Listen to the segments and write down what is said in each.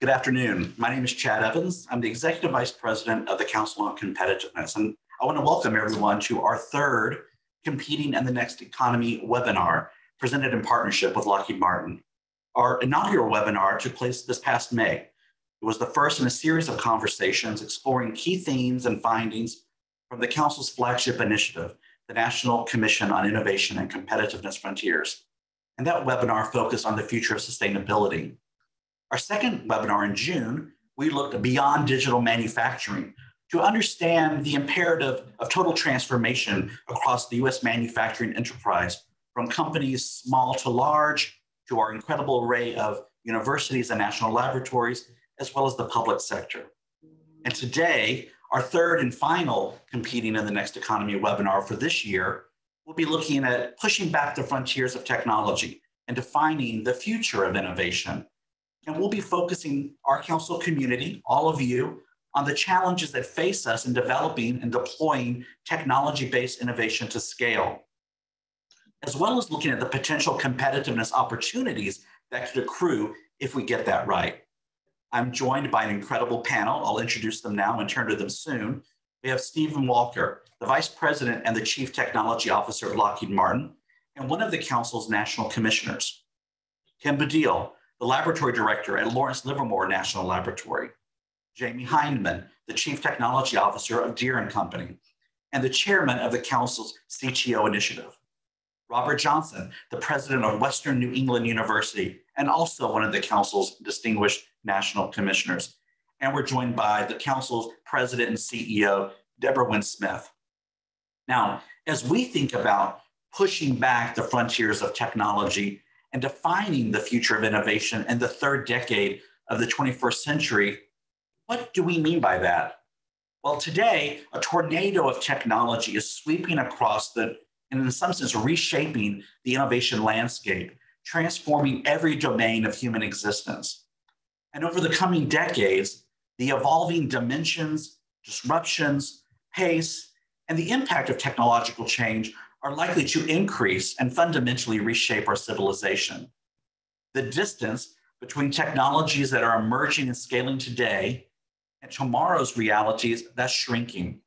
Good afternoon. My name is Chad Evans. I'm the Executive Vice President of the Council on Competitiveness, and I want to welcome everyone to our third Competing in the Next Economy webinar presented in partnership with Lockheed Martin. Our inaugural webinar took place this past May. It was the first in a series of conversations exploring key themes and findings from the Council's flagship initiative, the National Commission on Innovation and Competitiveness Frontiers. And that webinar focused on the future of sustainability. Our second webinar in June, we looked beyond digital manufacturing to understand the imperative of total transformation across the US manufacturing enterprise, from companies small to large, to our incredible array of universities and national laboratories, as well as the public sector. And today, our third and final Competing in the Next Economy webinar for this year, we'll be looking at pushing back the frontiers of technology and defining the future of innovation. And we'll be focusing our council community, all of you, on the challenges that face us in developing and deploying technology-based innovation to scale, as well as looking at the potential competitiveness opportunities that could accrue if we get that right. I'm joined by an incredible panel. I'll introduce them now and turn to them soon. We have Steven Walker, the Vice President and the Chief Technology Officer at Lockheed Martin, and one of the Council's National Commissioners. Kim Budil, the Laboratory Director at Lawrence Livermore National Laboratory. Jahmy Hindman, the Chief Technology Officer of Deere & Company, and the Chairman of the Council's CTO Initiative. Robert Johnson, the President of Western New England University, and also one of the Council's distinguished national commissioners. And we're joined by the Council's President and CEO, Deborah Wince-Smith. Now, as we think about pushing back the frontiers of technology and defining the future of innovation in the third decade of the 21st century, what do we mean by that? Well, today, a tornado of technology is sweeping across the, and in some sense, reshaping the innovation landscape, transforming every domain of human existence. And over the coming decades, the evolving dimensions, disruptions, pace, and the impact of technological change are likely to increase and fundamentally reshape our civilization. The distance between technologies that are emerging and scaling today and tomorrow's realities, that's shrinking.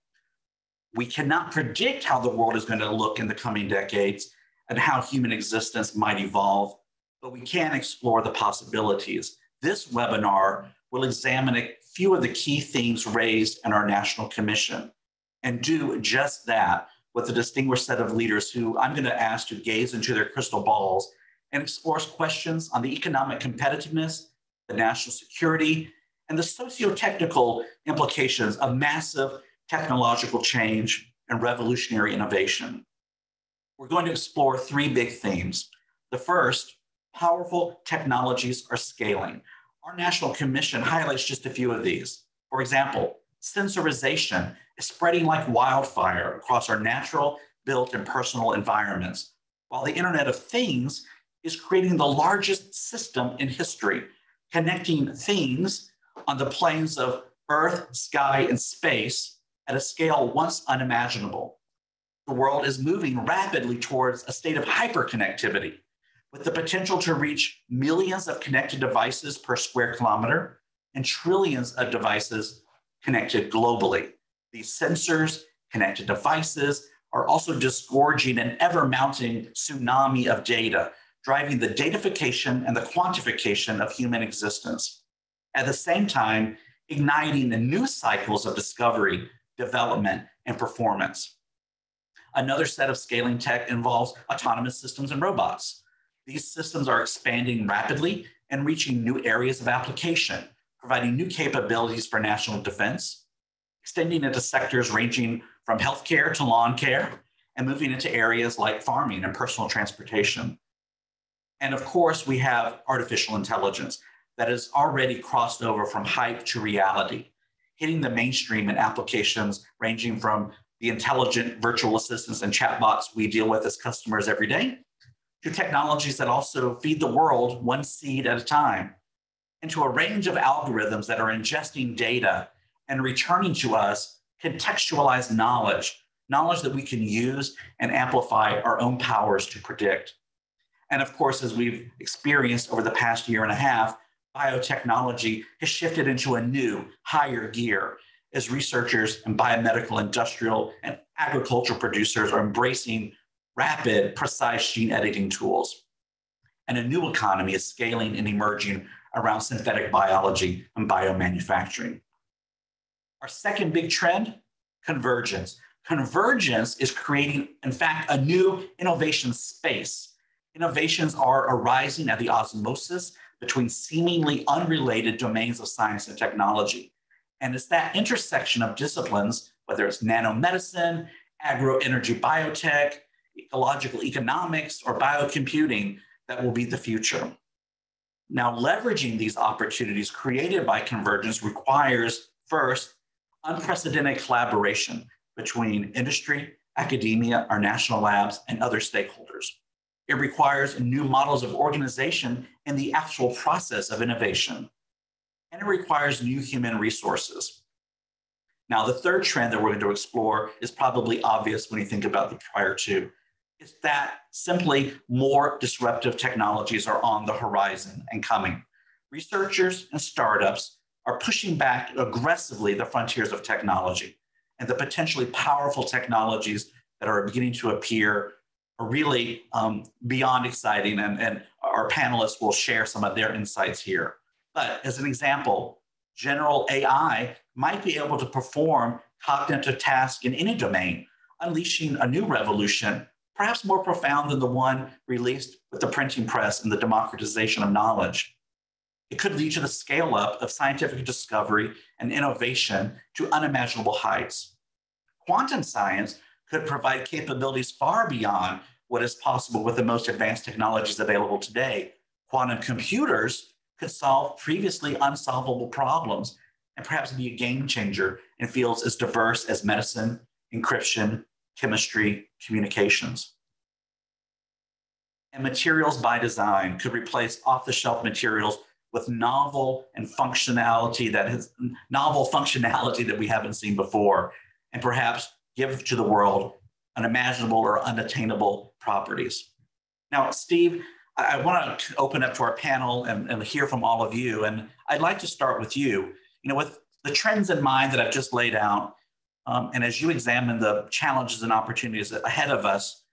We cannot predict how the world is going to look in the coming decades and how human existence might evolve, but we can explore the possibilities. This webinar will examine a few of the key themes raised in our National Commission and do just that with a distinguished set of leaders who I'm going to ask to gaze into their crystal balls and explore questions on the economic competitiveness, the national security, and the socio-technical implications of massive technological change and revolutionary innovation. We're going to explore three big themes. The first, powerful technologies are scaling. Our National Commission highlights just a few of these. For example, sensorization is spreading like wildfire across our natural, built, and personal environments, while the Internet of Things is creating the largest system in history, connecting things on the planes of Earth, sky, and space at a scale once unimaginable. The world is moving rapidly towards a state of hyperconnectivity with the potential to reach millions of connected devices per square kilometer and trillions of devices connected globally. These sensors, connected devices, are also disgorging an ever mounting tsunami of data, driving the datafication and the quantification of human existence. At the same time, igniting the new cycles of discovery, development, and performance. Another set of scaling tech involves autonomous systems and robots. These systems are expanding rapidly and reaching new areas of application, providing new capabilities for national defense, extending into sectors ranging from healthcare to lawn care, and moving into areas like farming and personal transportation. And of course, we have artificial intelligence that has already crossed over from hype to reality, hitting the mainstream in applications ranging from the intelligent virtual assistants and chatbots we deal with as customers every day, to technologies that also feed the world one seed at a time, into a range of algorithms that are ingesting data and returning to us contextualized knowledge, knowledge that we can use and amplify our own powers to predict. And of course, as we've experienced over the past year and a half, biotechnology has shifted into a new, higher gear as researchers and biomedical, industrial, and agricultural producers are embracing rapid, precise gene editing tools. And a new economy is scaling and emerging around synthetic biology and biomanufacturing. Our second big trend convergence. Convergence is creating, in fact, a new innovation space. Innovations are arising at the osmosis between seemingly unrelated domains of science and technology. And it's that intersection of disciplines, whether it's nanomedicine, agroenergy biotech, ecological economics, or biocomputing, that will be the future. Now, leveraging these opportunities created by convergence requires, first, unprecedented collaboration between industry, academia, our national labs, and other stakeholders. It requires new models of organization in the actual process of innovation. And it requires new human resources. Now, the third trend that we're going to explore is probably obvious when you think about the prior two. Is that simply more disruptive technologies are on the horizon and coming. Researchers and startups are pushing back aggressively the frontiers of technology and the potentially powerful technologies that are beginning to appear are really um, beyond exciting, and, and our panelists will share some of their insights here. But as an example, general AI might be able to perform cognitive tasks in any domain, unleashing a new revolution, perhaps more profound than the one released with the printing press and the democratization of knowledge. It could lead to the scale up of scientific discovery and innovation to unimaginable heights. Quantum science could provide capabilities far beyond what is possible with the most advanced technologies available today. Quantum computers could solve previously unsolvable problems and perhaps be a game changer in fields as diverse as medicine, encryption, chemistry, communications. And materials by design could replace off the shelf materials with novel and functionality that has novel functionality that we haven't seen before and perhaps give to the world unimaginable or unattainable properties. Now, Steve, I, want to open up to our panel and, and hear from all of you. And I'd like to start with you. You know, with the trends in mind that I've just laid out, um, and as you examine the challenges and opportunities ahead of us,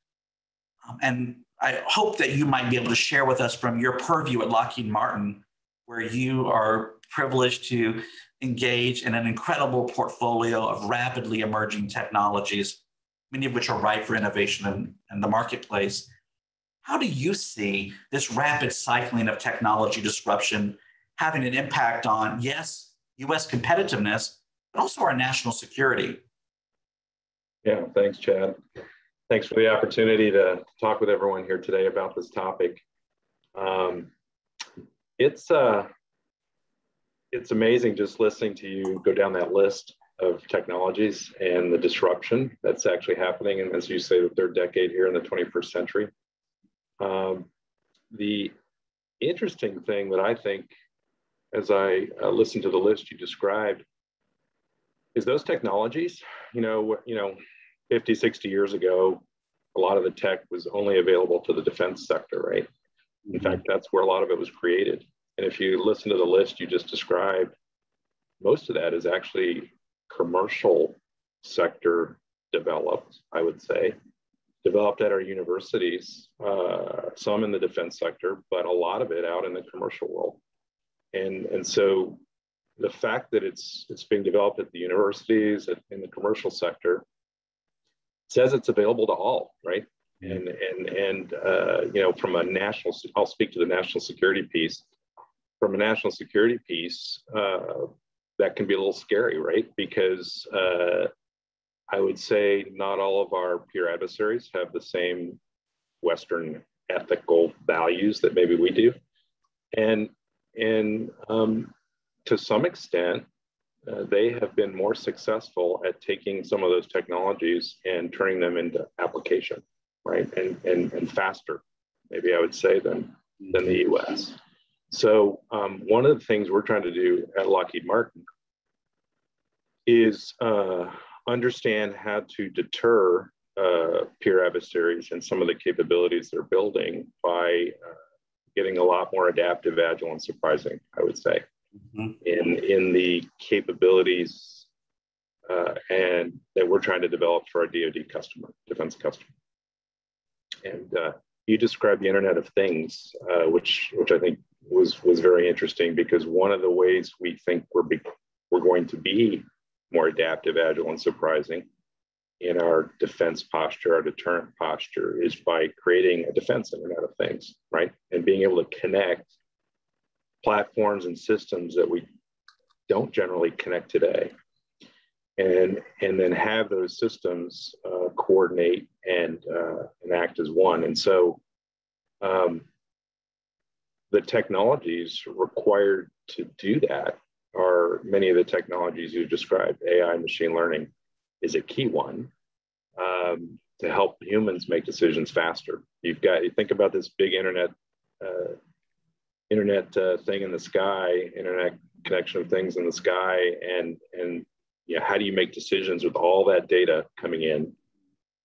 um, and I hope that you might be able to share with us from your purview at Lockheed Martin, where you are privileged to engage in an incredible portfolio of rapidly emerging technologies, many of which are ripe for innovation in, in the marketplace. How do you see this rapid cycling of technology disruption having an impact on, yes, US competitiveness, but also our national security? Yeah, thanks, Chad. Thanks for the opportunity to talk with everyone here today about this topic. Um, it's uh, it's amazing just listening to you go down that list of technologies and the disruption that's actually happening. And as you say, the third decade here in the 21st century. Um, the interesting thing that I think, as I uh, listen to the list you described, is those technologies, you know, you know, 50, 60 years ago, a lot of the tech was only available to the defense sector, right? In mm-hmm. fact, that's where a lot of it was created. And if you listen to the list you just described, most of that is actually commercial sector developed, I would say, developed at our universities, uh, some in the defense sector, but a lot of it out in the commercial world. And, and so the fact that it's, it's being developed at the universities, in the commercial sector, says it's available to all, right? And, and, and uh, you know, from a national, I'll speak to the national security piece from a national security piece, uh, that can be a little scary, right? Because uh, I would say not all of our peer adversaries have the same Western ethical values that maybe we do, and and um, to some extent, uh, they have been more successful at taking some of those technologies and turning them into application, right? And and and faster, maybe I would say than than the U.S. So um, one of the things we're trying to do at Lockheed Martin is uh, understand how to deter uh, peer adversaries and some of the capabilities they're building by uh, getting a lot more adaptive, agile, and surprising, I would say, mm-hmm. in, in the capabilities uh, and that we're trying to develop for our DoD customer, defense customer. And uh, you described the Internet of Things, uh, which which I think was was very interesting because one of the ways we think we're be, we're going to be more adaptive, agile, and surprising in our defense posture, our deterrent posture, is by creating a defense Internet of Things, right? And being able to connect platforms and systems that we don't generally connect today and and then have those systems uh, coordinate and uh, and act as one. And so, um, the technologies required to do that are many of the technologies you described. AI, machine learning, is a key one um, to help humans make decisions faster. You've got you think about this big internet uh, internet uh, thing in the sky, internet connection of things in the sky, and and you know, how do you make decisions with all that data coming in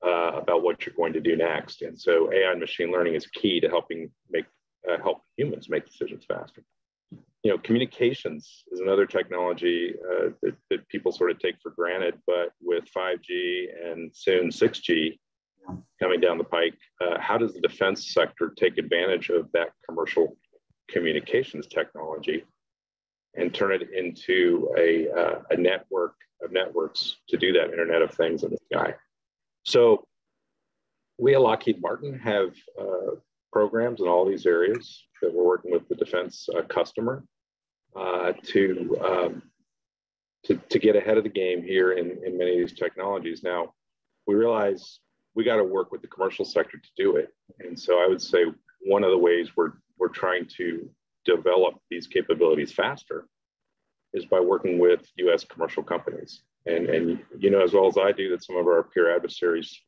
uh, about what you're going to do next? And so AI and machine learning is key to helping make uh, help humans make decisions faster. You know, communications is another technology uh, that, that people sort of take for granted, but with 5G and soon 6G coming down the pike, uh, how does the defense sector take advantage of that commercial communications technology and turn it into a, uh, a network of networks to do that Internet of Things in the sky. So we at Lockheed Martin have uh, programs in all these areas that we're working with the defense uh, customer uh, to, um, to, to get ahead of the game here in, in many of these technologies. Now, we realize we got to work with the commercial sector to do it. And so I would say one of the ways we're, we're trying to develop these capabilities faster is by working with US commercial companies. And, and you know as well as I do that some of our peer adversaries,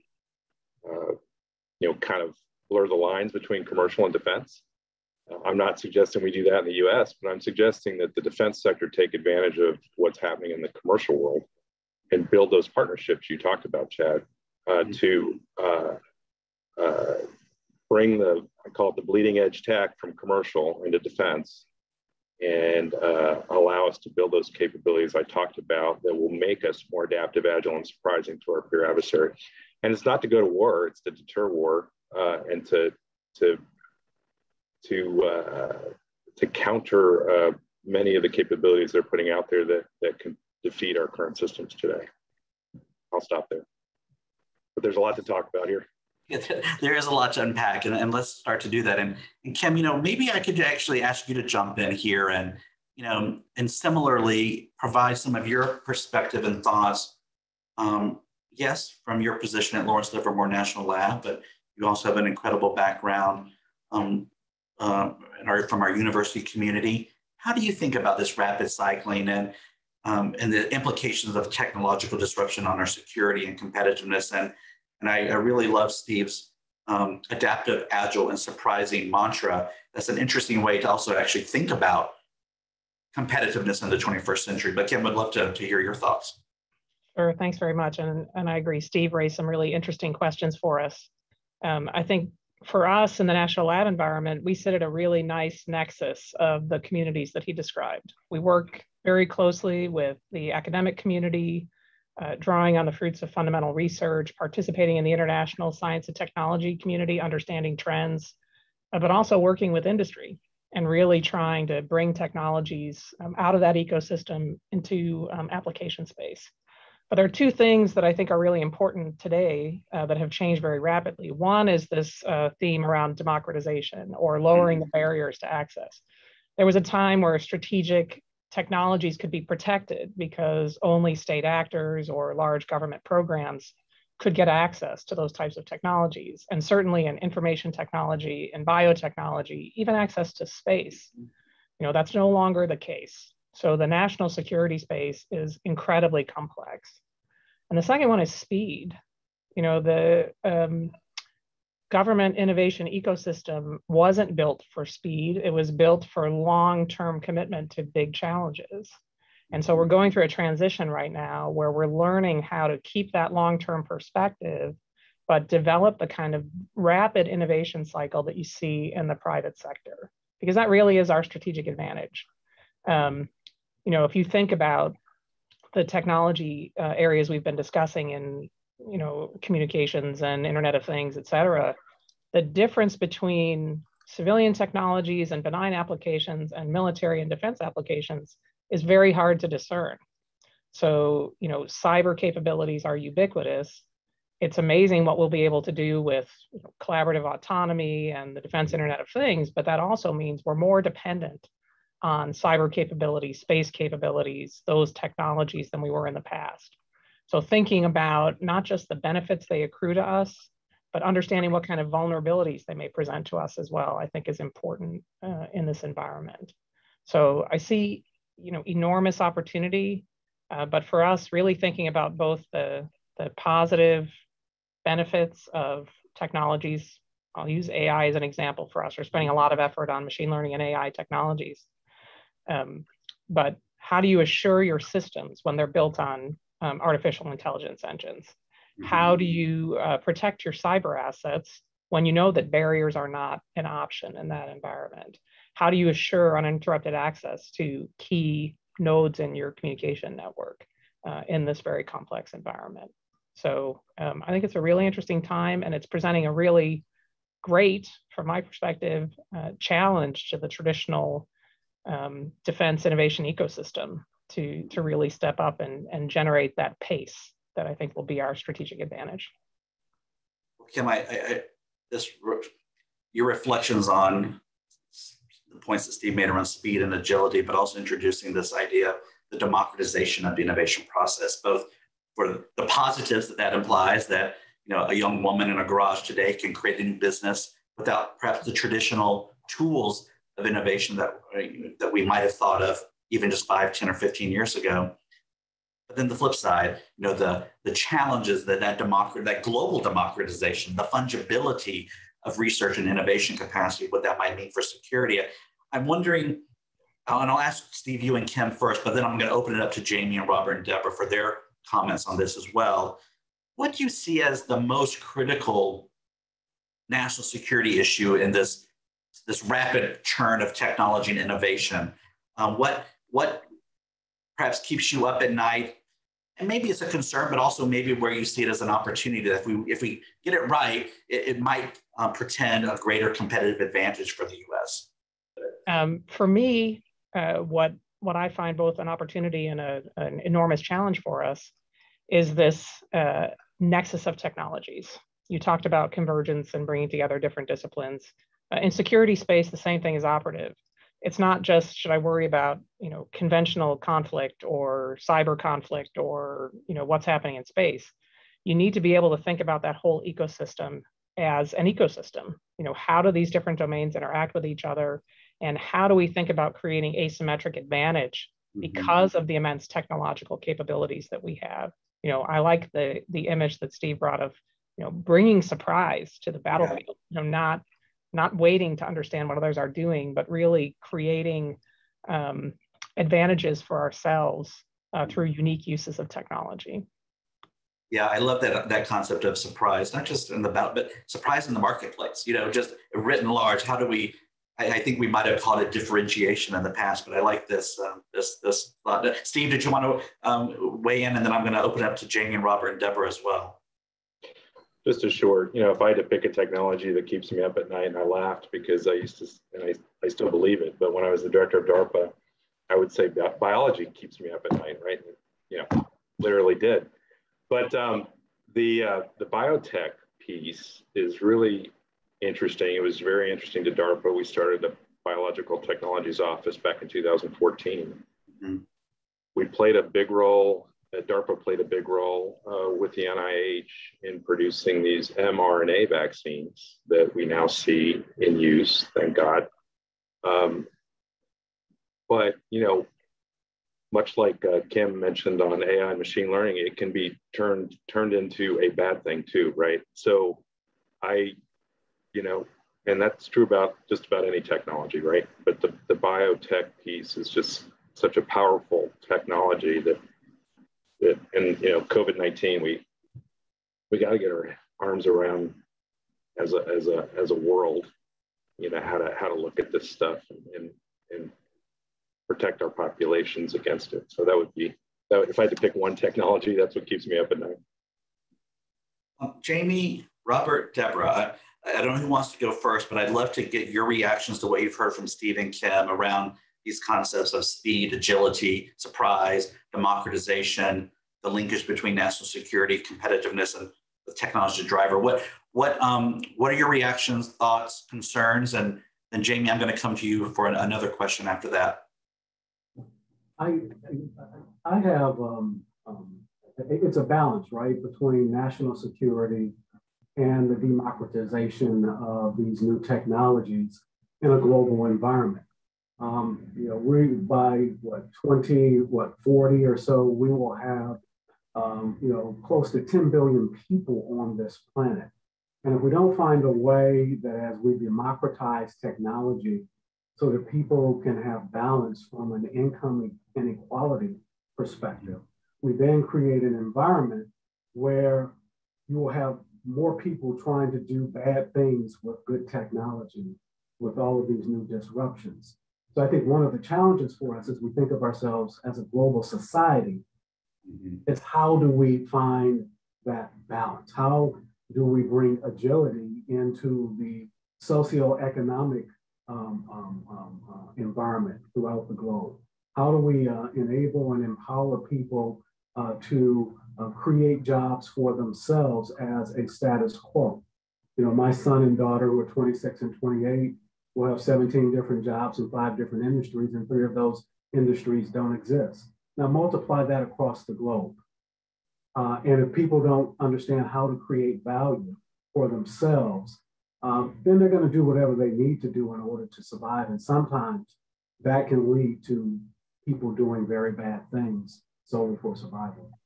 uh, you know, kind of blur the lines between commercial and defense. Uh, I'm not suggesting we do that in the US, but I'm suggesting that the defense sector take advantage of what's happening in the commercial world and build those partnerships you talked about, Chad, uh, mm-hmm. to uh, uh, bring the, I call it the bleeding edge tech from commercial into defense and uh, allow us to build those capabilities I talked about that will make us more adaptive, agile, and surprising to our peer adversary. And it's not to go to war; it's to deter war uh, and to to to uh, to counter uh, many of the capabilities they're putting out there that that can defeat our current systems today. I'll stop there. But there's a lot to talk about here. there is a lot to unpack, and, and let's start to do that. And, and Kim, you know, maybe I could actually ask you to jump in here and, you know, and similarly provide some of your perspective and thoughts. Um, yes, from your position at Lawrence Livermore National Lab, but you also have an incredible background um, uh, our, from our university community. How do you think about this rapid cycling and um, and the implications of technological disruption on our security and competitiveness and and I, I really love Steve's um, adaptive, agile, and surprising mantra. That's an interesting way to also actually think about competitiveness in the 21st century. But Kim, would love to, to hear your thoughts. Sure, thanks very much. And, and I agree, Steve raised some really interesting questions for us. Um, I think for us in the national lab environment, we sit at a really nice nexus of the communities that he described. We work very closely with the academic community, uh, drawing on the fruits of fundamental research, participating in the international science and technology community, understanding trends, uh, but also working with industry and really trying to bring technologies um, out of that ecosystem into um, application space. But there are two things that I think are really important today uh, that have changed very rapidly. One is this uh, theme around democratization or lowering the barriers to access. There was a time where strategic technologies could be protected because only state actors or large government programs could get access to those types of technologies. And certainly in information technology and biotechnology, even access to space, you know, that's no longer the case. So the national security space is incredibly complex. And the second one is speed. You know, the um, government innovation ecosystem wasn't built for speed. It was built for long-term commitment to big challenges. And so we're going through a transition right now where we're learning how to keep that long-term perspective, but develop the kind of rapid innovation cycle that you see in the private sector. because that really is our strategic advantage. Um, you know, if you think about the technology uh, areas we've been discussing in, you know, communications and Internet of Things, et cetera, the difference between civilian technologies and benign applications and military and defense applications is very hard to discern. So, you know, cyber capabilities are ubiquitous. It's amazing what we'll be able to do with you know, collaborative autonomy and the defense Internet of Things, but that also means we're more dependent on cyber capabilities, space capabilities, those technologies than we were in the past. So thinking about not just the benefits they accrue to us, but understanding what kind of vulnerabilities they may present to us as well, I think is important uh, in this environment. So I see, you know, enormous opportunity uh, but for us, really thinking about both the, the positive benefits of technologies, I'll use AI as an example for us. We're spending a lot of effort on machine learning and AI technologies. Um, but how do you assure your systems when they're built on um, artificial intelligence engines? How do you uh, protect your cyber assets when you know that barriers are not an option in that environment? How do you assure uninterrupted access to key nodes in your communication network uh, in this very complex environment. So um, I think it's a really interesting time and it's presenting a really great, from my perspective, uh, challenge to the traditional um, defense innovation ecosystem to, to really step up and, and generate that pace that I think will be our strategic advantage. Kim, I, I, this your reflections on the points that Steve made around speed and agility, but also introducing this idea, of the democratization of the innovation process, both for the positives that that implies that you know a young woman in a garage today can create a new business without perhaps the traditional tools of innovation that, that we might have thought of even just 5, 10, or 15 years ago. But then the flip side, you know, the, the challenges that that, democrat, that global democratization, the fungibility of research and innovation capacity, what that might mean for security. I'm wondering, and I'll ask Steve, you and Kim first, but then I'm going to open it up to Jahmy and Robert and Deborah for their comments on this as well. What do you see as the most critical national security issue in this, this rapid churn of technology and innovation? Um, what, what perhaps keeps you up at night and maybe it's a concern, but also maybe where you see it as an opportunity that if we if we get it right, it, it might um, pretend a greater competitive advantage for the U.S. Um, for me, uh, what what I find both an opportunity and a, an enormous challenge for us is this uh, nexus of technologies. You talked about convergence and bringing together different disciplines. Uh, in security space, the same thing is operative it's not just should I worry about you know conventional conflict or cyber conflict or you know what's happening in space. You need to be able to think about that whole ecosystem as an ecosystem. You know, how do these different domains interact with each other, and how do we think about creating asymmetric advantage mm-hmm. because of the immense technological capabilities that we have? You know, I like the the image that Steve brought of you know bringing surprise to the battlefield. Yeah. You know, not not waiting to understand what others are doing, but really creating um, advantages for ourselves uh, through unique uses of technology. Yeah, I love that that concept of surprise, not just in the battle, but surprise in the marketplace. You know, just written large. How do we? I, I think we might have called it differentiation in the past, but I like this um, this this thought. Steve, did you want to um, weigh in, and then I'm going to open up to Jahmy and Robert and Deborah as well just a short, you know, if I had to pick a technology that keeps me up at night, and I laughed because I used to, and I, I still believe it, but when I was the director of DARPA, I would say biology keeps me up at night, right? You know, literally did. But um, the, uh, the biotech piece is really interesting. It was very interesting to DARPA. We started the biological technologies office back in 2014. Mm-hmm. We played a big role DARPA played a big role uh, with the NIH in producing these mRNA vaccines that we now see in use, thank God. Um, but, you know, much like uh, Kim mentioned on AI and machine learning, it can be turned turned into a bad thing too, right? So I, you know, and that's true about just about any technology, right? But the, the biotech piece is just such a powerful technology that and you know COVID nineteen, we we got to get our arms around as a as a as a world you know how to how to look at this stuff and and protect our populations against it. So that would be that. If I had to pick one technology, that's what keeps me up at night. Um, Jahmy, Robert, Deborah. I, I don't know who wants to go first, but I'd love to get your reactions to what you've heard from Steve and Kim around these concepts of speed, agility, surprise, democratization, the linkage between national security, competitiveness, and the technology driver. What what um what are your reactions, thoughts, concerns, and then Jahmy, I'm going to come to you for an, another question after that. I I have um, um, it's a balance, right, between national security and the democratization of these new technologies in a global environment. Um, you know, we by what 20, what 40 or so, we will have um, you know close to 10 billion people on this planet. And if we don't find a way that as we democratize technology so that people can have balance from an income inequality perspective, we then create an environment where you will have more people trying to do bad things with good technology, with all of these new disruptions. So I think one of the challenges for us as we think of ourselves as a global society mm-hmm. is how do we find that balance? How do we bring agility into the socioeconomic um, um, um, uh, environment throughout the globe? How do we uh, enable and empower people uh, to uh, create jobs for themselves as a status quo? You know, my son and daughter who are 26 and 28 will have 17 different jobs in five different industries, and three of those industries don't exist. Now multiply that across the globe. Uh, and if people don't understand how to create value for themselves, um, then they're going to do whatever they need to do in order to survive. And sometimes that can lead to people doing very bad things solely for survival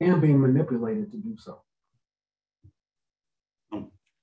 and being manipulated to do so.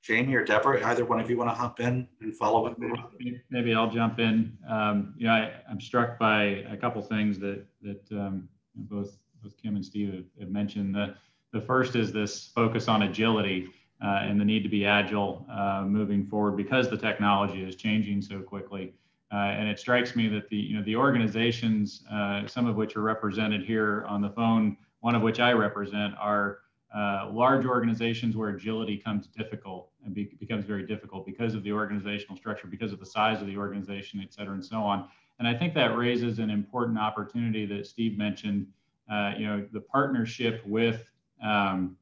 Jahmy or Deborah, either one of you want to hop in and follow up? Maybe, maybe I'll jump in. Um, you know, I, am struck by a couple things that that um, both both Kim and Steve have, have, mentioned. The, the first is this focus on agility uh, and the need to be agile uh, moving forward because the technology is changing so quickly. Uh, and it strikes me that the you know the organizations, uh, some of which are represented here on the phone, one of which I represent, are uh, large organizations where agility comes difficult and be, becomes very difficult because of the organizational structure, because of the size of the organization, et cetera, and so on. And I think that raises an important opportunity that Steve mentioned uh, you know, the partnership with um,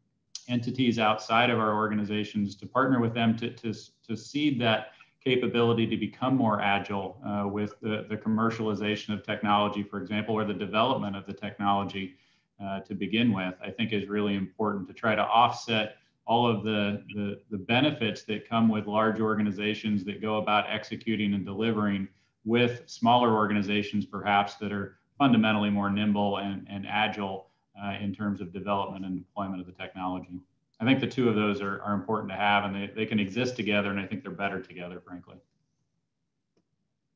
entities outside of our organizations to partner with them to, to, to seed that capability to become more agile uh, with the, the commercialization of technology, for example, or the development of the technology uh, to begin with, I think is really important to try to offset all of the, the, the, benefits that come with large organizations that go about executing and delivering with smaller organizations, perhaps that are fundamentally more nimble and, and agile uh, in terms of development and deployment of the technology. I think the two of those are, are important to have and they, they can exist together and I think they're better together, frankly.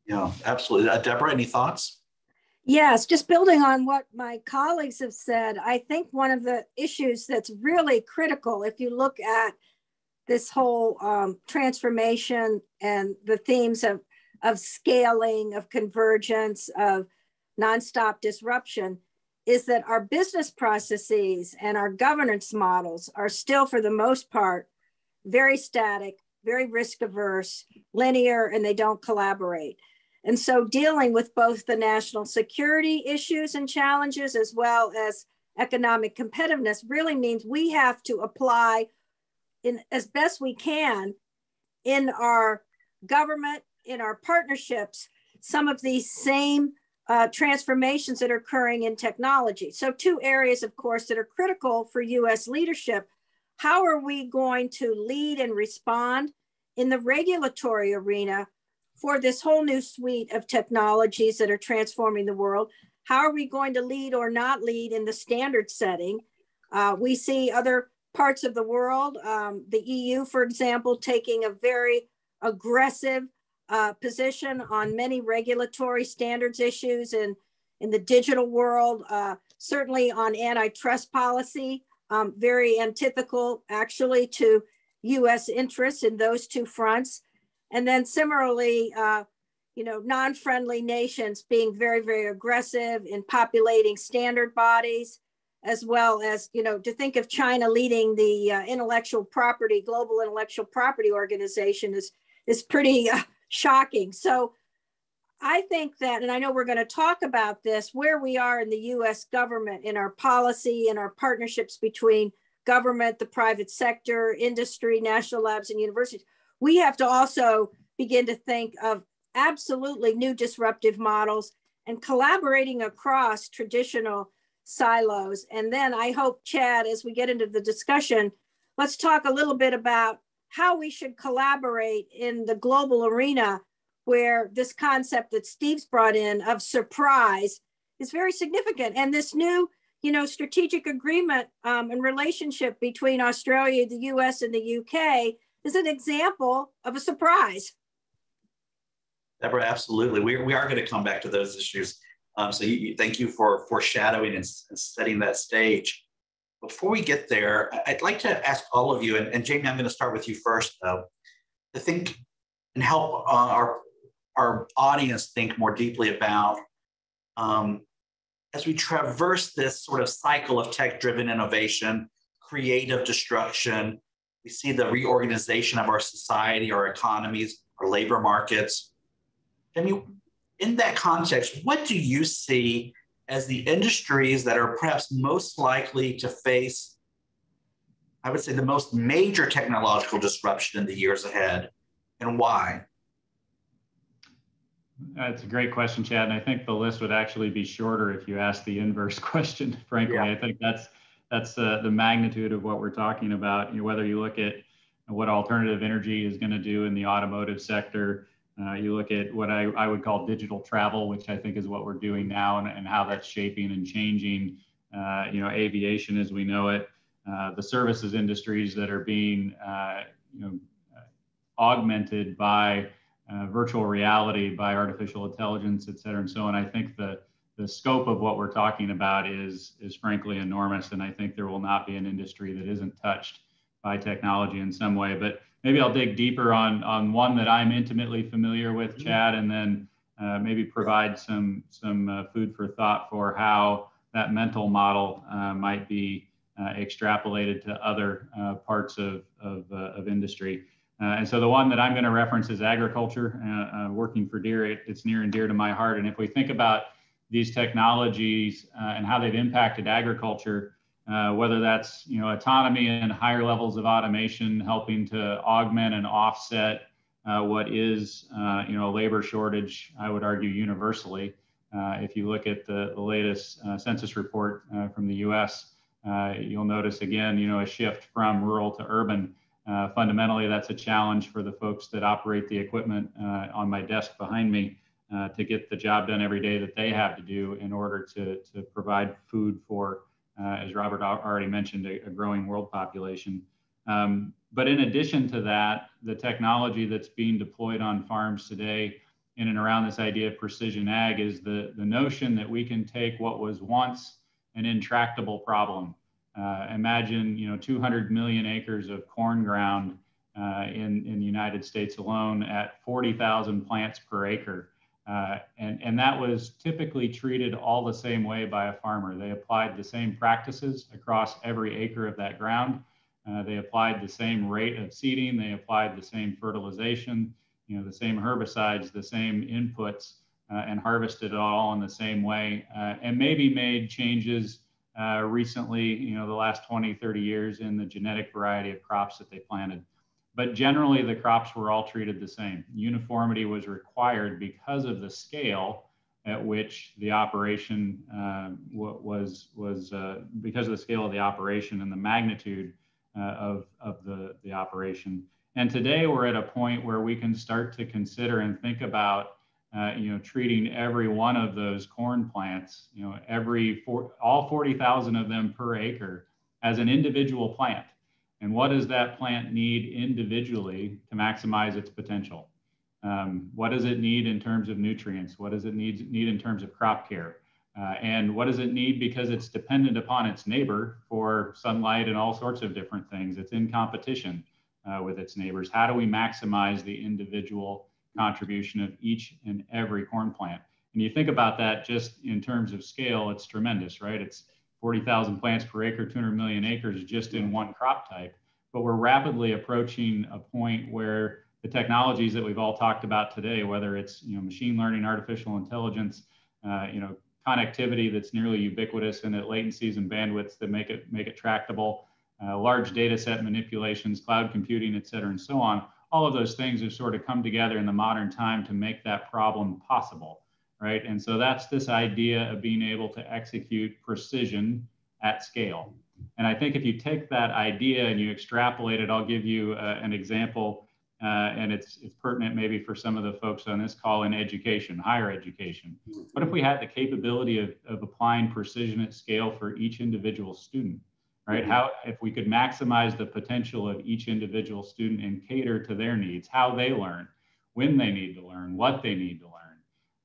Yeah, absolutely. Uh, Deborah, any thoughts? Yes, just building on what my colleagues have said, I think one of the issues that's really critical, if you look at this whole um, transformation and the themes of, of scaling, of convergence, of nonstop disruption is that our business processes and our governance models are still, for the most part, very static, very risk averse, linear, and they don't collaborate. And so, dealing with both the national security issues and challenges as well as economic competitiveness really means we have to apply in as best we can in our government, in our partnerships, some of these same uh, transformations that are occurring in technology. So, two areas, of course, that are critical for US leadership. How are we going to lead and respond in the regulatory arena for this whole new suite of technologies that are transforming the world? How are we going to lead or not lead in the standard setting? Uh, we see other parts of the world, um, the EU, for example, taking a very aggressive uh, position on many regulatory standards issues in, in the digital world, uh, certainly on antitrust policy, um, very antithetical actually to US interests in those two fronts. And then similarly, uh, you know, non-friendly nations being very, very aggressive in populating standard bodies, as well as, you know, to think of China leading the uh, intellectual property, global intellectual property organization is, is pretty uh, shocking. So I think that, and I know we're going to talk about this, where we are in the US government in our policy and our partnerships between government, the private sector, industry, national labs, and universities. We have to also begin to think of absolutely new disruptive models and collaborating across traditional silos. And then I hope, Chad, as we get into the discussion, let's talk a little bit about how we should collaborate in the global arena where this concept that Steve's brought in of surprise is very significant. And this new, you know, strategic agreement um, and relationship between Australia, the US, and the UK is an example of a surprise. Deborah, absolutely. We, we are going to come back to those issues. Um, so you, thank you for foreshadowing and, and, setting that stage. Before we get there, I'd like to ask all of you, and, and Jahmy, I'm going to start with you first, though, to think and help uh, our, our audience think more deeply about um, as we traverse this sort of cycle of tech driven innovation, creative destruction, we see the reorganization of our society, our economies, our labor markets. I mean, in that context, what do you see as the industries that are perhaps most likely to face, I would say, the most major technological disruption in the years ahead, and why? That's a great question, Chad. And I think the list would actually be shorter if you asked the inverse question. Frankly, yeah. I think that's that's uh, the magnitude of what we're talking about. You know, whether you look at what alternative energy is going to do in the automotive sector, uh, you look at what I, I would call digital travel, which I think is what we're doing now, and, and how that's shaping and changing. Uh, you know, aviation as we know it, uh, the services industries that are being uh, you know augmented by uh, virtual reality, by artificial intelligence, et cetera, and so on. I think the the scope of what we're talking about is is frankly enormous, and I think there will not be an industry that isn't touched by technology in some way. But maybe I'll dig deeper on on one that I'm intimately familiar with, mm-hmm. Chad, and then uh, maybe provide some some uh, food for thought for how that mental model uh, might be uh, extrapolated to other uh, parts of of, uh, of industry. and so the one that I'm going to reference is agriculture. working for Deere, it, it's near and dear to my heart. And if we think about these technologies uh, and how they've impacted agriculture, uh, whether that's you know autonomy and higher levels of automation helping to augment and offset uh, what is uh, you know a labor shortage, I would argue universally. Uh, if you look at the, the latest uh, census report from the U.S., you'll notice again you know a shift from rural to urban. fundamentally, that's a challenge for the folks that operate the equipment on my desk behind me uh, to get the job done every day that they have to do in order to, to provide food for, uh, as Robert already mentioned, a, a growing world population. Um, but in addition to that, the technology that's being deployed on farms today in and around this idea of precision ag is the, the notion that we can take what was once an intractable problem. Uh, imagine, you know, 200 million acres of corn ground uh, in, in the United States alone at 40,000 plants per acre. Uh, and, and that was typically treated all the same way by a farmer. They applied the same practices across every acre of that ground. Uh, they applied the same rate of seeding. They applied the same fertilization, you know, the same herbicides, the same inputs, uh, and harvested it all in the same way. Uh, and maybe made changes uh, recently, you know, the last 20, 30 years in the genetic variety of crops that they planted but generally the crops were all treated the same. Uniformity was required because of the scale at which the operation uh, was, was uh, because of the scale of the operation and the magnitude uh, of, of the, the operation. And today we're at a point where we can start to consider and think about uh, you know, treating every one of those corn plants, you know, every four, all 40,000 of them per acre as an individual plant and what does that plant need individually to maximize its potential? Um, what does it need in terms of nutrients? What does it need, need in terms of crop care? Uh, and what does it need because it's dependent upon its neighbor for sunlight and all sorts of different things? It's in competition. uh, with its neighbors? How do we maximize the individual contribution of each and every corn plant? And you think about that just in terms of scale, it's tremendous, right? It's 40,000 plants per acre, 200 million acres just in one crop type. But we're rapidly approaching a point where the technologies that we've all talked about today, whether it's you know machine learning, artificial intelligence, uh, you know connectivity that's nearly ubiquitous and at latencies and bandwidths that make it make it tractable, uh, large data set manipulations, cloud computing, et cetera, and so on. All of those things have sort of come together in the modern time to make that problem possible, right? And so that's this idea of being able to execute precision at scale. And I think if you take that idea and you extrapolate it, I'll give you uh, an example, uh, and it's, it's pertinent maybe for some of the folks on this call in education, higher education. What if we had the capability of, of applying precision at scale for each individual student? right? Mm-hmm. How, if we could maximize the potential of each individual student and cater to their needs, how they learn, when they need to learn, what they need to learn.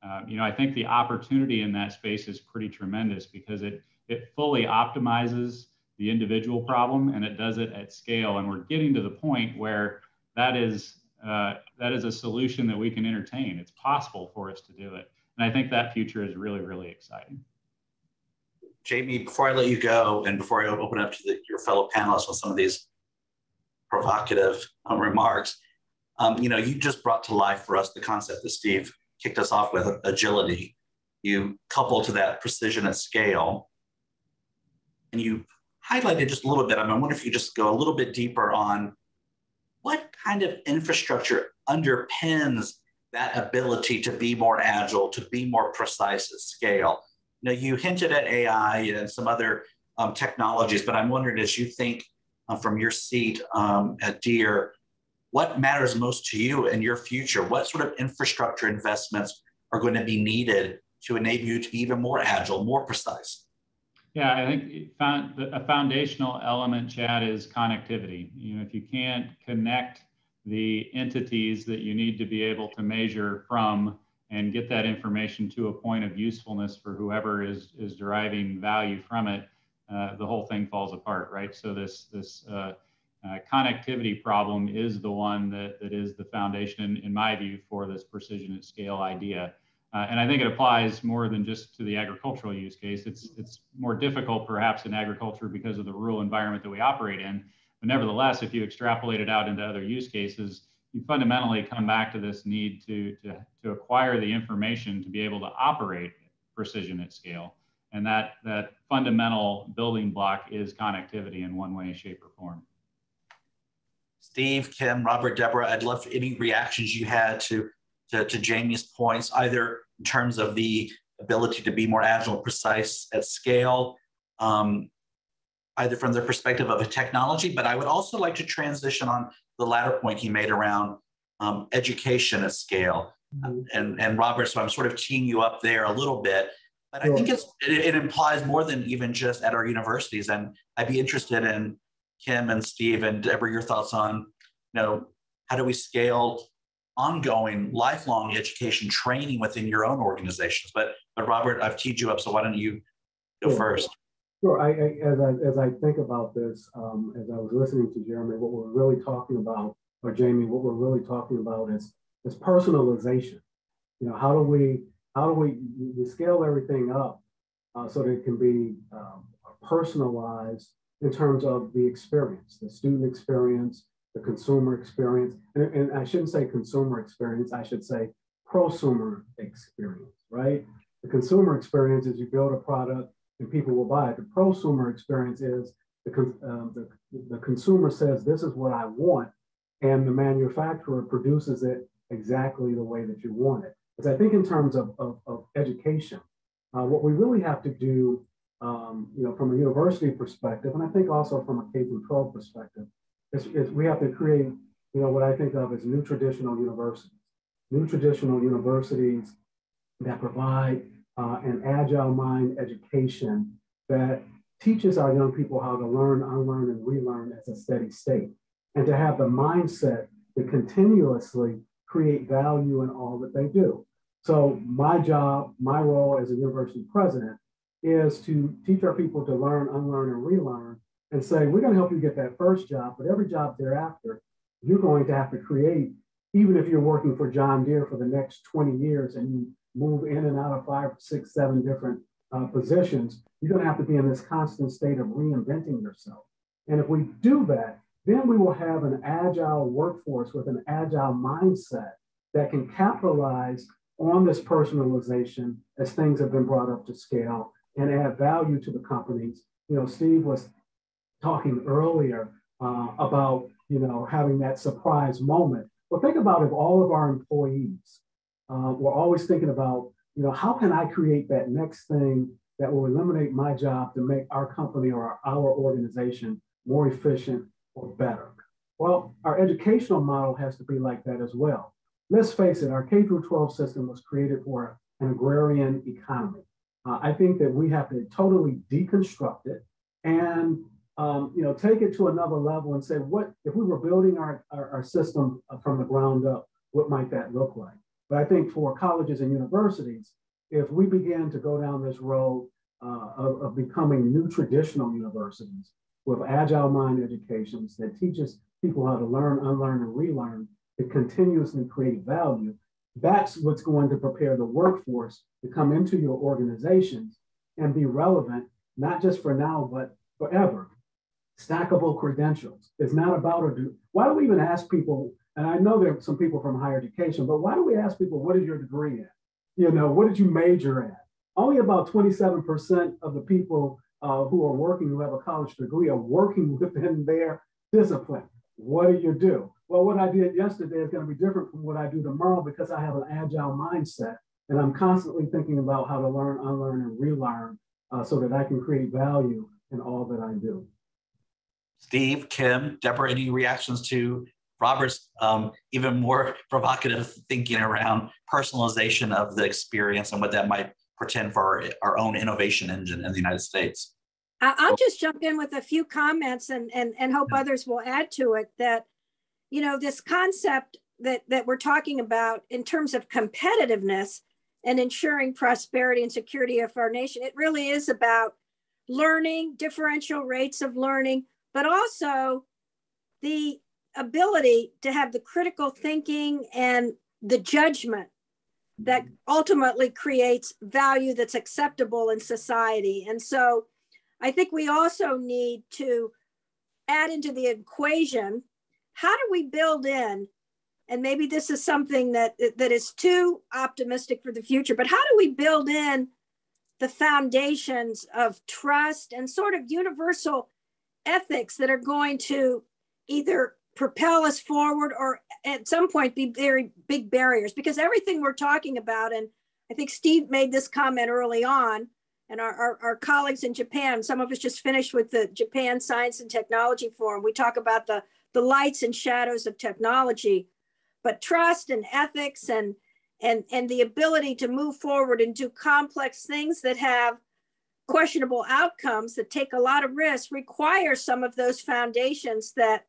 Uh, you know, I think the opportunity in that space is pretty tremendous because it, it fully optimizes the individual problem and it does it at scale. And we're getting to the point where that is, uh, that is a solution that we can entertain. It's possible for us to do it. And I think that future is really, really exciting. Jahmy, before I let you go and before I open up to the, your fellow panelists with some of these provocative um, remarks, um, you know, you just brought to life for us the concept that Steve kicked us off with agility. You couple to that precision at scale, and you highlighted just a little bit. I, mean, I wonder if you just go a little bit deeper on what kind of infrastructure underpins that ability to be more agile, to be more precise at scale you know, you hinted at AI and some other um, technologies, but I'm wondering as you think uh, from your seat um, at Deere, what matters most to you and your future? What sort of infrastructure investments are going to be needed to enable you to be even more agile, more precise? Yeah, I think a foundational element, Chad, is connectivity. You know, if you can't connect the entities that you need to be able to measure from and get that information to a point of usefulness for whoever is is deriving value from it, uh, the whole thing falls apart, right? So this this uh, uh, connectivity problem is the one that that is the foundation, in my view, for this precision at scale idea. Uh, and I think it applies more than just to the agricultural use case. It's it's more difficult perhaps in agriculture because of the rural environment that we operate in. But nevertheless, if you extrapolate it out into other use cases, you fundamentally come back to this need to, to, to acquire the information to be able to operate precision at scale. And that, that fundamental building block is connectivity in one way, shape, or form. Steve, Kim, Robert, Deborah, I'd love any reactions you had to, to, to Jahmy's points, either in terms of the ability to be more agile and precise at scale, um, either from the perspective of a technology, but I would also like to transition on the latter point he made around um, education at scale. Mm-hmm. And, and Robert, so I'm sort of teeing you up there a little bit, but I think it's, it, it, implies more than even just at our universities. And I'd be interested in Kim and Steve and Deborah, your thoughts on, you know, how do we scale ongoing lifelong education training within your own organizations? But, but Robert, I've teed you up, so why don't you go first? Sure. I, I, as I as I think about this, um, as I was listening to Jeremy, what we're really talking about, or Jahmy, what we're really talking about is is personalization. You know, how do we how do we, we scale everything up uh, so that it can be um, personalized in terms of the experience, the student experience, the consumer experience, and, and I shouldn't say consumer experience, I should say prosumer experience, right? The consumer experience is you build a product and people will buy it. The prosumer experience is the, uh, the, the consumer says, this is what I want, and the manufacturer produces it exactly the way that you want it. Because I think in terms of, of, of education, uh, what we really have to do, um, you know, from a university perspective, and I think also from a K through 12 perspective, is, is we have to create, you know, what I think of as new traditional universities. New traditional universities that provide uh, an agile mind education that teaches our young people how to learn, unlearn, and relearn as a steady state, and to have the mindset to continuously create value in all that they do. So, my job, my role as a university president is to teach our people to learn, unlearn, and relearn, and say, we're going to help you get that first job, but every job thereafter, you're going to have to create, even if you're working for John Deere for the next 20 years and you move in and out of five, six, seven different uh, positions, you're going to have to be in this constant state of reinventing yourself. And if we do that, then we will have an agile workforce with an agile mindset that can capitalize on this personalization as things have been brought up to scale and add value to the companies. You know, Steve was talking earlier uh, about, you know, having that surprise moment. Well, think about if all of our employees uh, were always thinking about, you know, how can I create that next thing that will eliminate my job to make our company or our organization more efficient or better? Well, our educational model has to be like that as well. Let's face it, our K through 12 system was created for an agrarian economy. Uh, I think that we have to totally deconstruct it and um, you know take it to another level and say, what if we were building our, our, our system from the ground up? What might that look like? But I think for colleges and universities, if we begin to go down this road uh, of, of, becoming new traditional universities with agile mind educations that teaches people how to learn, unlearn, and relearn to continuously create value, that's what's going to prepare the workforce to come into your organizations and be relevant, not just for now, but forever. Stackable credentials. It's not about a do. Why do we even ask people? And I know there are some people from higher education, but why do we ask people, what is your degree in? You know, what did you major in? Only about 27% of the people uh, who are working who have a college degree are working within their discipline. What do you do? Well, what I did yesterday is going to be different from what I do tomorrow because I have an agile mindset and I'm constantly thinking about how to learn, unlearn, and relearn uh, so that I can create value in all that I do. Steve, Kim, Deborah, any reactions to Robert's um, even more provocative thinking around personalization of the experience and what that might portend for our, our own innovation engine in the United States? I'll just jump in with a few comments and, and, and hope others will add to it that, you know, this concept that, that we're talking about in terms of competitiveness and ensuring prosperity and security of our nation, it really is about learning, differential rates of learning, but also the ability to have the critical thinking and the judgment that ultimately creates value that's acceptable in society. And so I think we also need to add into the equation how do we build in and maybe this is something that that is too optimistic for the future but how do we build in the foundations of trust and sort of universal ethics that are going to either propel us forward or at some point be very big barriers because everything we're talking about and i think steve made this comment early on and our, our, our, colleagues in Japan, some of us just finished with the Japan Science and Technology Forum. We talk about the, the lights and shadows of technology, but trust and ethics and, and, and the ability to move forward and do complex things that have questionable outcomes that take a lot of risk require some of those foundations that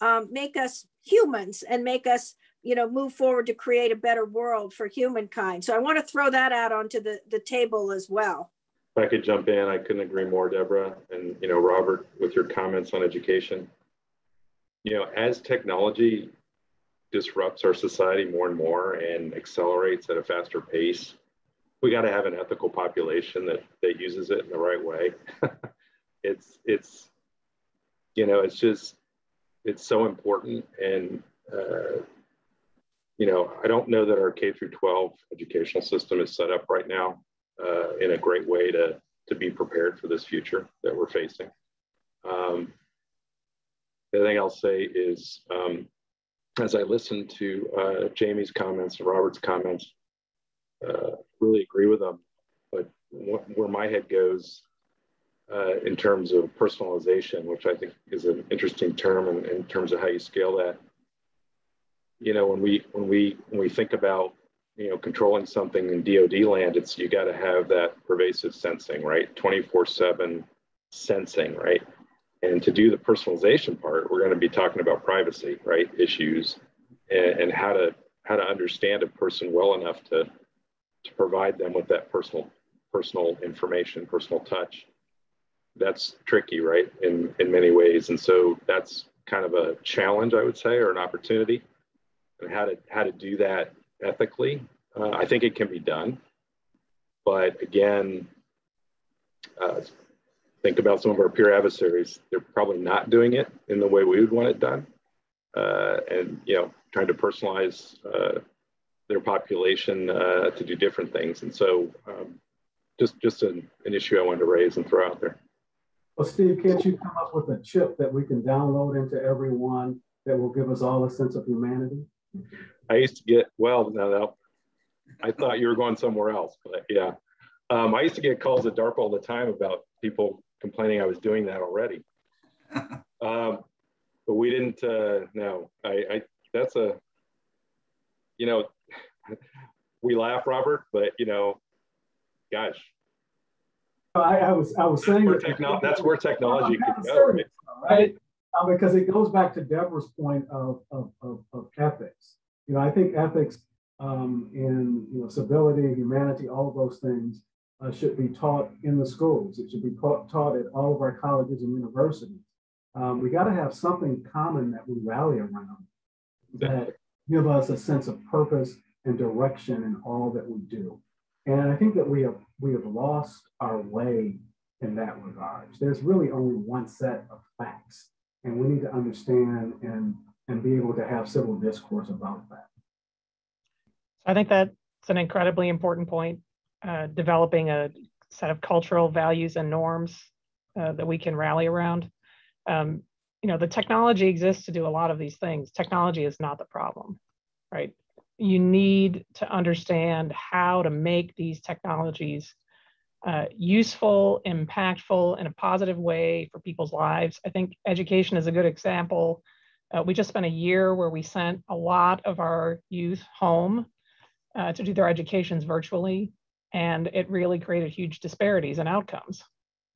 um, make us humans and make us you know move forward to create a better world for humankind so i want to throw that out onto the, the table as well if I could jump in, I couldn't agree more, Deborah, and you know, Robert, with your comments on education. You know, as technology disrupts our society more and more and accelerates at a faster pace, we got to have an ethical population that that uses it in the right way. it's it's you know, it's just it's so important, and uh, you know, I don't know that our K through 12 educational system is set up right now uh, in a great way to, to be prepared for this future that we're facing. Um, the other thing I'll say is, um, as I listen to uh, Jahmy's comments and Robert's comments, uh, really agree with them. But wh where my head goes uh, in terms of personalization, which I think is an interesting term in, in terms of how you scale that. You know, when we when we when we think about you know, controlling something in DoD land, it's you got to have that pervasive sensing, right? 24/7 sensing, right? And to do the personalization part, we're going to be talking about privacy, right? Issues and, and how to how to understand a person well enough to to provide them with that personal personal information, personal touch. That's tricky, right? In in many ways, and so that's kind of a challenge, I would say, or an opportunity, and how to how to do that ethically. Uh, I think it can be done, but again, uh, think about some of our peer adversaries. They're probably not doing it in the way we would want it done, uh, and you know, trying to personalize uh, their population uh, to do different things. And so, um, just just an, an issue I wanted to raise and throw out there. Well, Steve, can't you come up with a chip that we can download into everyone that will give us all a sense of humanity? I used to get well, no, no. I thought you were going somewhere else, but yeah. Um, I used to get calls at DARPA all the time about people complaining I was doing that already. um, but we didn't. Uh, no, I, I. That's a. You know, we laugh, Robert, but you know, gosh. I, I was I was saying where that's where technology could go, right? right? Uh, because it goes back to Deborah's point of, of, of, of ethics. You know, I think ethics um, in you know civility, humanity, all of those things uh, should be taught in the schools. It should be taught at all of our colleges and universities. Um, we got to have something common that we rally around that give us a sense of purpose and direction in all that we do. And I think that we have we have lost our way in that regard. There's really only one set of facts, and we need to understand and and be able to have civil discourse about that. I think that's an incredibly important point uh, developing a set of cultural values and norms uh, that we can rally around. Um, you know, the technology exists to do a lot of these things. Technology is not the problem, right? You need to understand how to make these technologies uh, useful, impactful in a positive way for people's lives. I think education is a good example. Uh, we just spent a year where we sent a lot of our youth home uh, to do their educations virtually. And it really created huge disparities in outcomes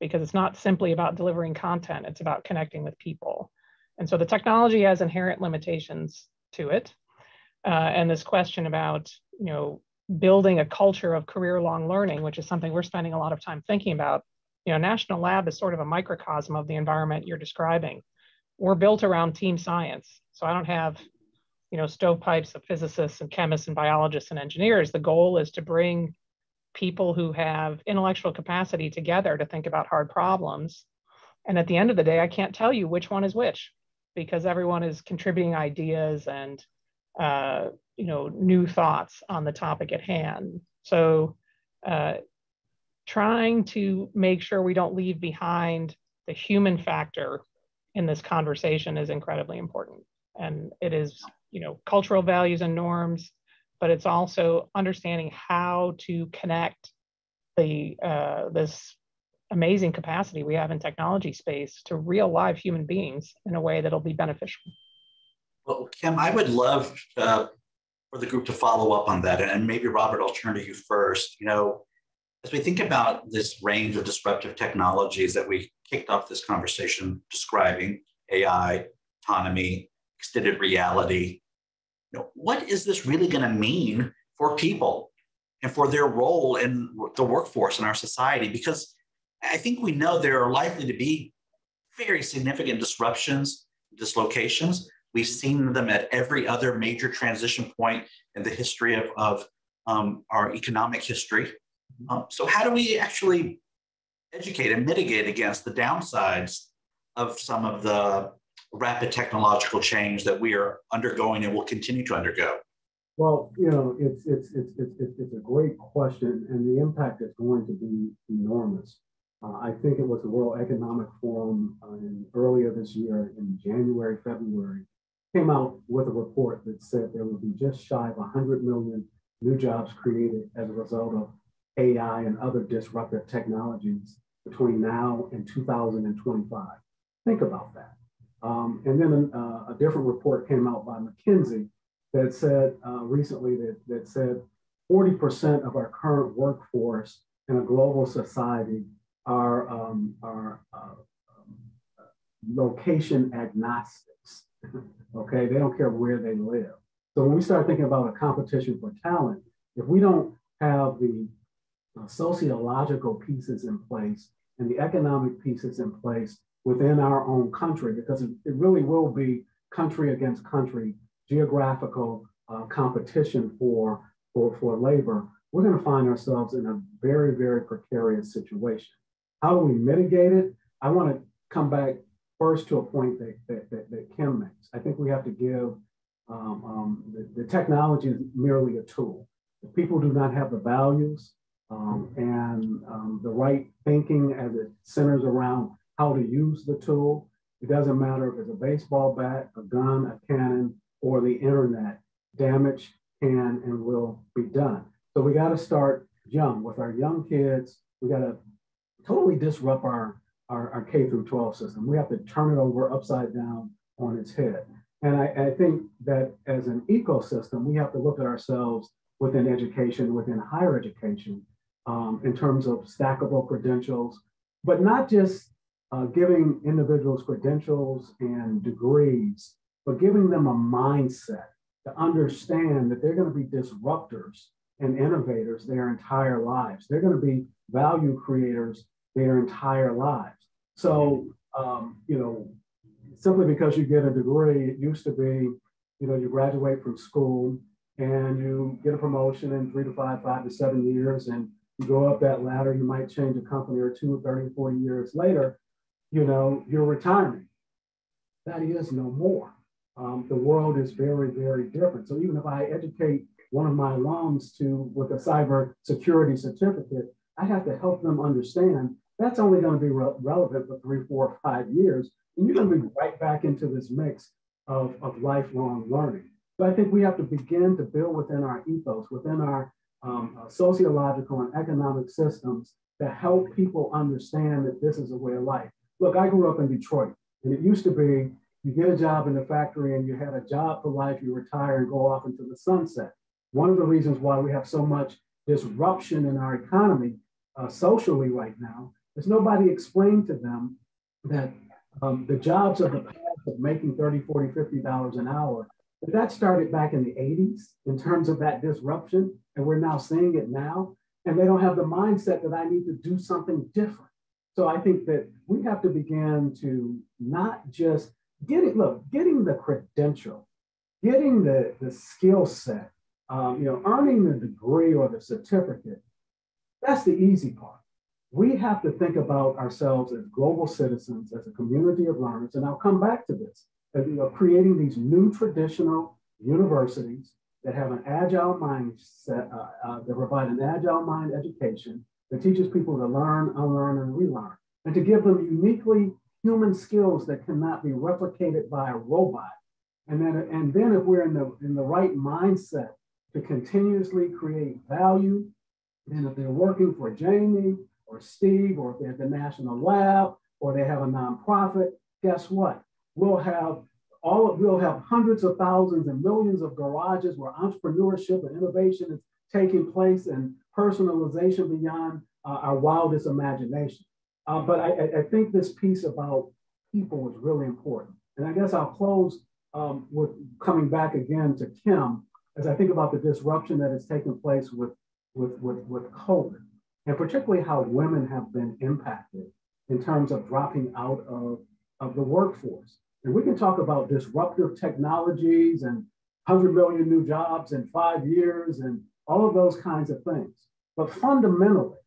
because it's not simply about delivering content, it's about connecting with people. And so the technology has inherent limitations to it. Uh, and this question about, you know, building a culture of career-long learning, which is something we're spending a lot of time thinking about. You know, National Lab is sort of a microcosm of the environment you're describing. We're built around team science. So I don't have, you know, stovepipes of physicists and chemists and biologists and engineers. The goal is to bring people who have intellectual capacity together to think about hard problems. And at the end of the day, I can't tell you which one is which because everyone is contributing ideas and uh, you know new thoughts on the topic at hand. So uh, trying to make sure we don't leave behind the human factor in this conversation is incredibly important. And it is, you know, cultural values and norms, but it's also understanding how to connect the uh, this amazing capacity we have in technology space to real live human beings in a way that'll be beneficial. Well, Kim, I would love uh, for the group to follow up on that, and maybe Robert, I'll turn to you first. You know, as we think about this range of disruptive technologies that we kicked off this conversation describing AI, autonomy, extended reality, know, what is this really going to mean for people and for their role in the workforce in our society? Because I think we know there are likely to be very significant disruptions, dislocations. We've seen them at every other major transition point in the history of, of um, our economic history. Um, so, how do we actually educate and mitigate against the downsides of some of the rapid technological change that we are undergoing and will continue to undergo? Well, you know, it's it's it's it's it's a great question, and the impact is going to be enormous. Uh, I think it was the World Economic Forum uh, in, earlier this year, in January, February, came out with a report that said there would be just shy of 100 million new jobs created as a result of AI and other disruptive technologies between now and 2025. Think about that. Um, and then uh, a different report came out by McKinsey that said uh, recently that, that said 40% of our current workforce in a global society are, um, are uh, um, location agnostics. okay, they don't care where they live. So when we start thinking about a competition for talent, if we don't have the uh, sociological pieces in place and the economic pieces in place within our own country because it, really will be country against country geographical uh, competition for, for, for labor, we're going to find ourselves in a very, very precarious situation. How do we mitigate it? I want to come back first to a point that, that, that, that Kim makes. I think we have to give um, um, the, the, technology is merely a tool. If people do not have the values um, and um, the right thinking as it centers around how to use the tool, it doesn't matter if it's a baseball bat, a gun, a cannon, or the internet, damage can and will be done. So we got to start young with our young kids. We got to totally disrupt our, our, our, K through 12 system. We have to turn it over upside down on its head. And I, I think that as an ecosystem, we have to look at ourselves within education, within higher education, um, in terms of stackable credentials, but not just uh, giving individuals credentials and degrees, but giving them a mindset to understand that they're going to be disruptors and innovators their entire lives. They're going to be value creators their entire lives. So, um, you know, simply because you get a degree, it used to be, you know, you graduate from school and you get a promotion in three to five, five to seven years, and you go up that ladder. You might change a company or two, 30, 40 years later, you know, you're retiring. That is no more. Um, the world is very, very different. So even if I educate one of my alums to with a cyber security certificate, I have to help them understand that's only going to be re relevant for three, four, five years. And you're going to be right back into this mix of, of lifelong learning. So I think we have to begin to build within our ethos, within our um, uh, sociological and economic systems to help people understand that this is a way of life. Look, I grew up in Detroit, and it used to be you get a job in the factory and you had a job for life, you retire and go off into the sunset. One of the reasons why we have so much disruption in our economy uh, socially right now is nobody explained to them that um, the jobs of the past of making 30, 40, 50 dollars an hour, that started back in the 80s in terms of that disruption. And we're now seeing it now. And they don't have the mindset that I need to do something different. So I think that we have to begin to not just getting, look, getting the credential, getting the, the skill set, um, you know, earning the degree or the certificate, that's the easy part. We have to think about ourselves as global citizens, as a community of learners, and I'll come back to this, that, you know, creating these new traditional universities that have an agile mindset, uh, uh, that provide an agile mind education that teaches people to learn, unlearn, and relearn, and to give them uniquely human skills that cannot be replicated by a robot. And then, and then if we're in the, in the right mindset to continuously create value, and if they're working for Jahmy or Steve, or if they're at the National Lab, or they have a nonprofit, guess what? We'll have all of, we'll have hundreds of thousands and millions of garages where entrepreneurship and innovation is taking place and personalization beyond uh, our wildest imagination. Uh, but I, I, think this piece about people is really important. And I guess I'll close um, with coming back again to Kim as I think about the disruption that has taken place with, with, with, with COVID, and particularly how women have been impacted in terms of dropping out of, of the workforce. And we can talk about disruptive technologies and 100 million new jobs in five years and all of those kinds of things. But fundamentally,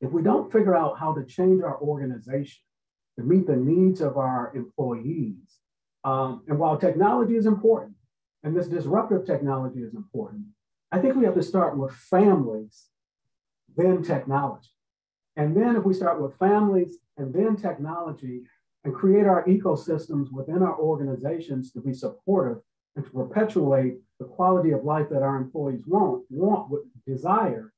if we don't figure out how to change our organization to meet the needs of our employees, um, and while technology is important, and this disruptive technology is important, I think we have to start with families, then technology. And then if we start with families and then technology and create our ecosystems within our organizations to be supportive and to perpetuate the quality of life that our employees want, want, desire,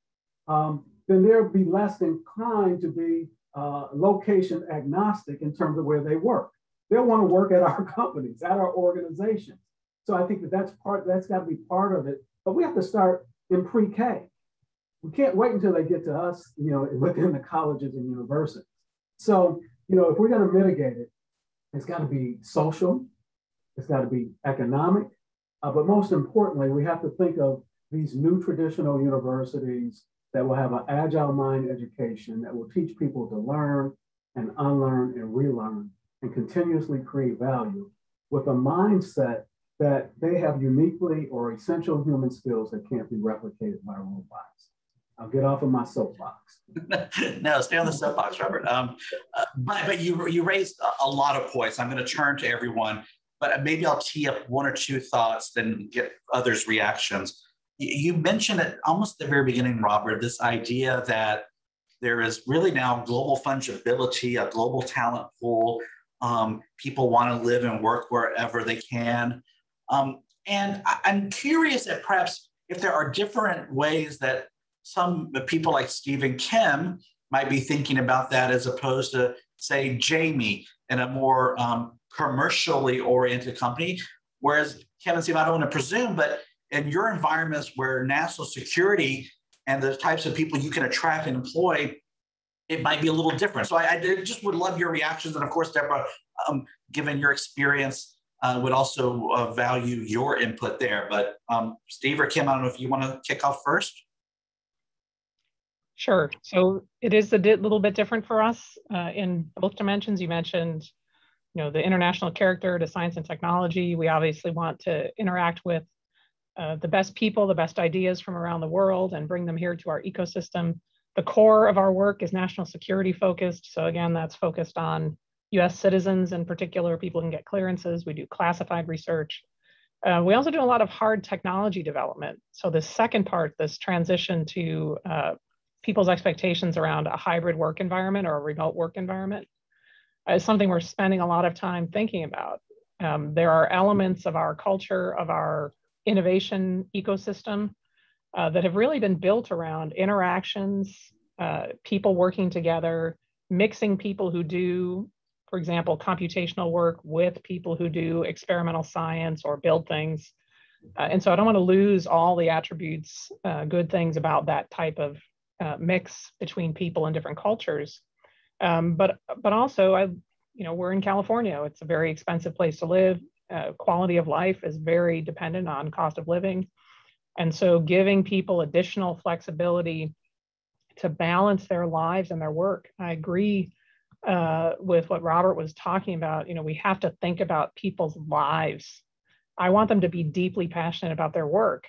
um, then they'll be less inclined to be uh, location agnostic in terms of where they work. They'll want to work at our companies, at our organizations. So I think that that's part, that's got to be part of it. But we have to start in pre-K. We can't wait until they get to us, you know, within the colleges and universities. So, you know, if we're going to mitigate it, it's got to be social, it's got to be economic, uh, but most importantly, we have to think of these new traditional universities that will have an agile mind education that will teach people to learn and unlearn and relearn and continuously create value with a mindset that they have uniquely or essential human skills that can't be replicated by robots. I'll get off of my soapbox. no, stay on the soapbox, Robert. Um, uh, but but you you raised a, a lot of points. I'm going to turn to everyone, but maybe I'll tee up one or two thoughts, then get others' reactions. You, mentioned at almost the very beginning, Robert, this idea that there is really now global fungibility, a global talent pool. Um, people want to live and work wherever they can. Um, and I'm curious at perhaps if there are different ways that some people like Stephen Kim might be thinking about that as opposed to, say, Jahmy in a more um, commercially oriented company. Whereas Kevin, and Steve, I don't want to presume, but in your environments where national security and the types of people you can attract and employ, it might be a little different. So I, I just would love your reactions. And of course, Deborah, um, given your experience uh, would also uh, value your input there. But um, Steve or Kim, I don't know if you want to kick off first. Sure. So it is a little bit different for us uh, in both dimensions. You mentioned, you know, the international character to science and technology. We obviously want to interact with uh, the best people, the best ideas from around the world, and bring them here to our ecosystem. The core of our work is national security focused. So again, that's focused on US citizens in particular, people can get clearances. We do classified research. Uh, we also do a lot of hard technology development. So the second part, this transition to uh, people's expectations around a hybrid work environment or a remote work environment is something we're spending a lot of time thinking about. Um, there are elements of our culture, of our innovation ecosystem uh, that have really been built around interactions, uh, people working together, mixing people who do for example, computational work with people who do experimental science or build things. Uh, and so I don't want to lose all the attributes, uh, good things about that type of uh, mix between people and different cultures. Um, but but also, I you know we're in California. It's a very expensive place to live. Uh, quality of life is very dependent on cost of living, and so giving people additional flexibility to balance their lives and their work. I agree uh, with what Robert was talking about, you know, we have to think about people's lives. I want them to be deeply passionate about their work,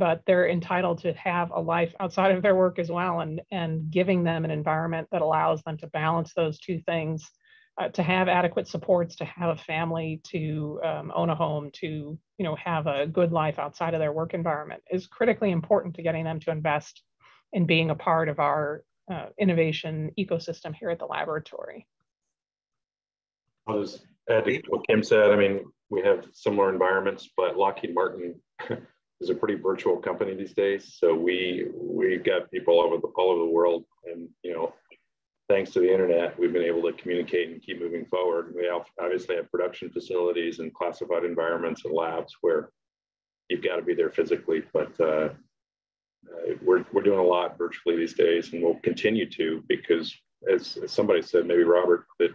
but they're entitled to have a life outside of their work as well, and and giving them an environment that allows them to balance those two things, uh, to have adequate supports, to have a family, to um, own a home, to you know have a good life outside of their work environment is critically important to getting them to invest in being a part of our uh, innovation ecosystem here at the laboratory. I'll just add to what Kim said. I mean, we have similar environments, but Lockheed Martin is a pretty virtual company these days. So we we've got people all over the all over the world, and you know, thanks to the internet, we've been able to communicate and keep moving forward. We obviously have production facilities and classified environments and labs where you've got to be there physically, but uh, uh, we're, we're doing a lot virtually these days and we'll continue to because as, as somebody said maybe robert that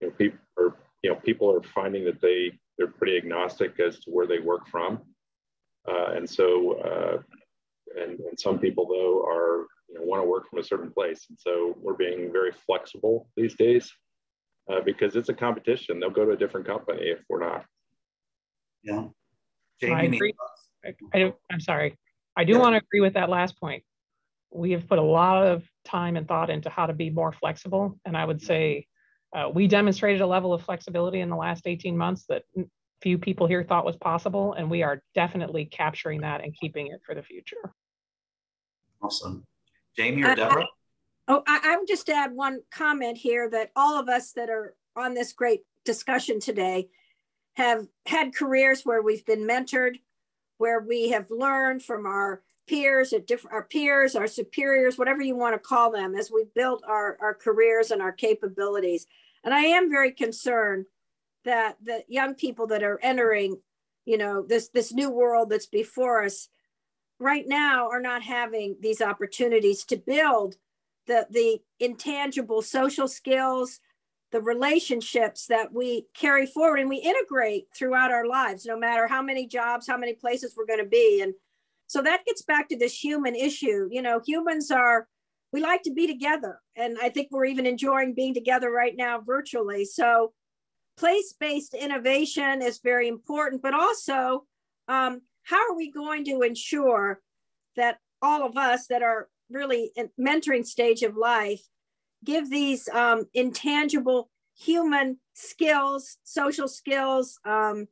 you know people are you know people are finding that they they're pretty agnostic as to where they work from and so uh, and, and some people though are you know want to work from a certain place and so we're being very flexible these days uh, because it's a competition they'll go to a different company if we're not yeah Jahmy, I agree. I, I, I'm sorry. I do yeah. want to agree with that last point. We have put a lot of time and thought into how to be more flexible. And I would say uh, we demonstrated a level of flexibility in the last 18 months that few people here thought was possible. And we are definitely capturing that and keeping it for the future. Awesome. Jahmy or Deborah? oh, I, I would just add one comment here that all of us that are on this great discussion today have had careers where we've been mentored, where we have learned from our peers at different our peers our superiors whatever you want to call them as we built our, our careers and our capabilities and i am very concerned that the young people that are entering you know this this new world that's before us right now are not having these opportunities to build the the intangible social skills the relationships that we carry forward and we integrate throughout our lives, no matter how many jobs, how many places we're going to be. And so that gets back to this human issue. You know, humans are, we like to be together. And I think we're even enjoying being together right now virtually. So place-based innovation is very important, but also um, how are we going to ensure that all of us that are really in mentoring stage of life give these um, intangible human skills, social skills, um,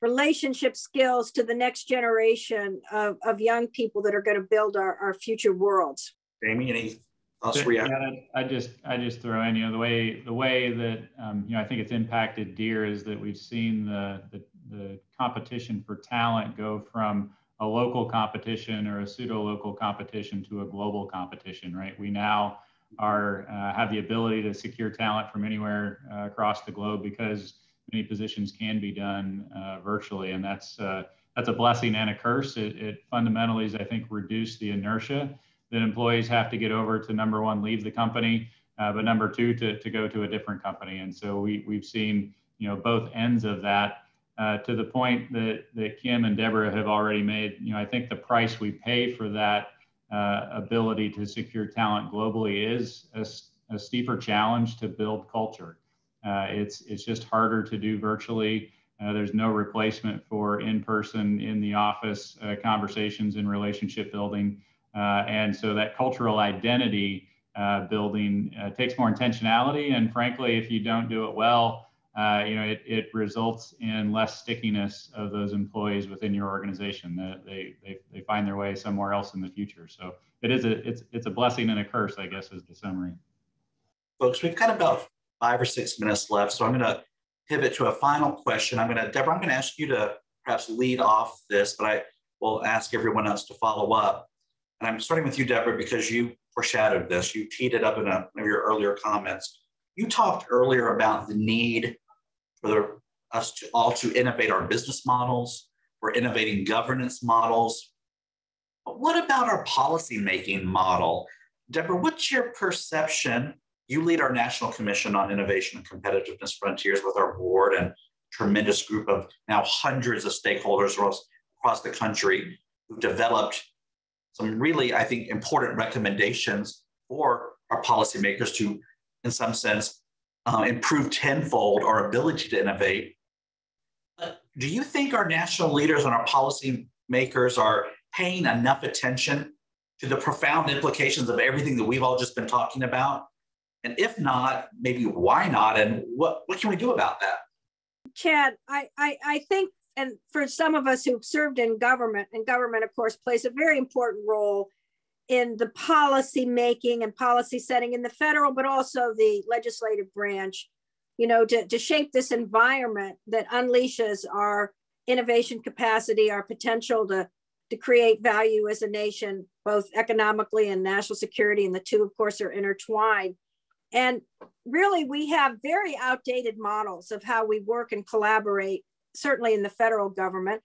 relationship skills to the next generation of, of young people that are going to build our, our future worlds. Jahmy, any thoughts? Yeah, I just I just throw in, you know, the way the way that um, you know I think it's impacted Deere is that we've seen the, the the competition for talent go from a local competition or a pseudo local competition to a global competition, right? We now are uh, have the ability to secure talent from anywhere uh, across the globe because many positions can be done uh, virtually, and that's uh, that's a blessing and a curse. It, it fundamentally is, I think, reduce the inertia that employees have to get over to number one, leave the company, uh, but number two, to, to go to a different company. And so we we've seen you know both ends of that. Uh, to the point that, that Kim and Deborah have already made, you know, I think the price we pay for that uh, ability to secure talent globally is a, a steeper challenge to build culture. Uh, it's it's just harder to do virtually. Uh, there's no replacement for in-person, in the office uh, conversations and relationship building, and so that cultural identity uh, building takes more intentionality. And frankly, if you don't do it well, uh, you know, it, it results in less stickiness of those employees within your organization. They, they, they find their way somewhere else in the future. So it is a it's it's a blessing and a curse, I guess, is the summary. Folks, we've got about five or six minutes left, so I'm going to pivot to a final question. I'm going to Deborah, I'm going to ask you to perhaps lead off this, but I will ask everyone else to follow up. And I'm starting with you, Deborah, because you foreshadowed this. You teed it up in a, one of your earlier comments. You talked earlier about the need for us to all to innovate our business models. We're innovating governance models. But what about our policy making model? Deborah, what's your perception? You lead our National Commission on Innovation and Competitiveness Frontiers with our board and tremendous group of now hundreds of stakeholders across, across the country who've developed some really, I think, important recommendations for our policymakers to, in some sense, uh, improve tenfold our ability to innovate. do you think our national leaders and our policymakers are paying enough attention to the profound implications of everything that we've all just been talking about? And if not, maybe why not? And what, what can we do about that? Chad, I, I, I think, and for some of us who've served in government, and government, of course, plays a very important role in the policy making and policy setting in the federal, but also the legislative branch, you know, to, to shape this environment that unleashes our innovation capacity, our potential to, to create value as a nation, both economically and national security. And the two, of course, are intertwined. And really, we have very outdated models of how we work and collaborate, certainly in the federal government.